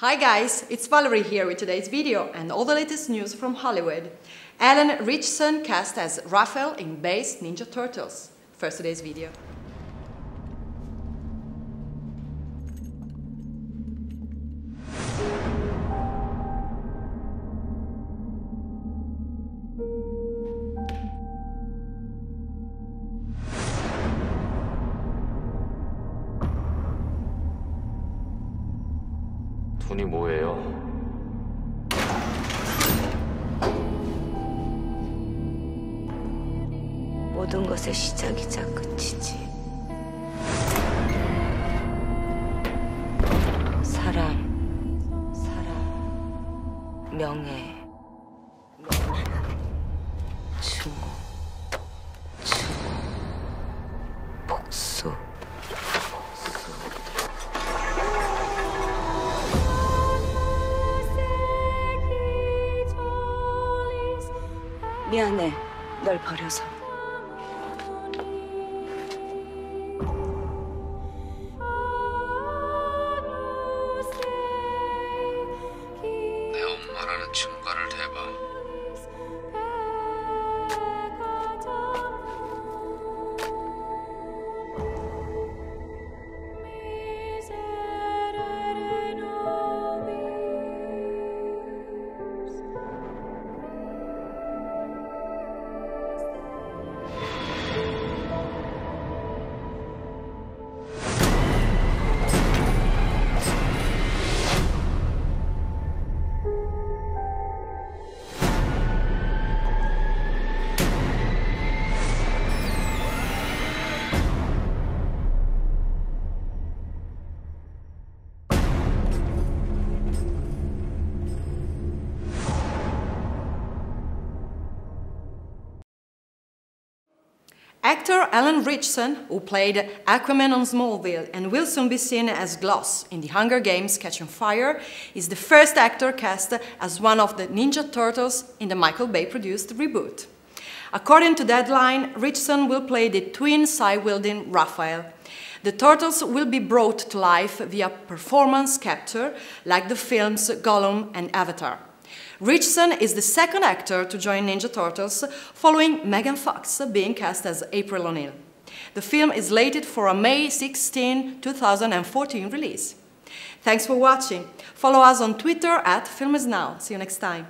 Hi guys, it's Valerie here with today's video and all the latest news from Hollywood. Alan Ritchson cast as Raphael in Bay's Ninja Turtles. First today's video. 돈이 뭐예요? 모든 것의 시작이자 끝이지. 사람, 사람, 명예, 명예, 미안해, 널 버려서. 내 엄마라는 친구가를 대봐. Actor Alan Ritchson, who played Aquaman on Smallville and will soon be seen as Gloss in The Hunger Games Catching Fire, is the first actor cast as one of the Ninja Turtles in the Michael Bay produced reboot. According to Deadline, Ritchson will play the twin sai-wielding Raphael. The turtles will be brought to life via performance capture, like the films Gollum and Avatar. Richardson is the second actor to join Ninja Turtles, following Megan Fox being cast as April O'Neil. The film is slated for a May 16, 2014 release. Thanks for watching. Follow us on Twitter at FilmIsNow. See you next time.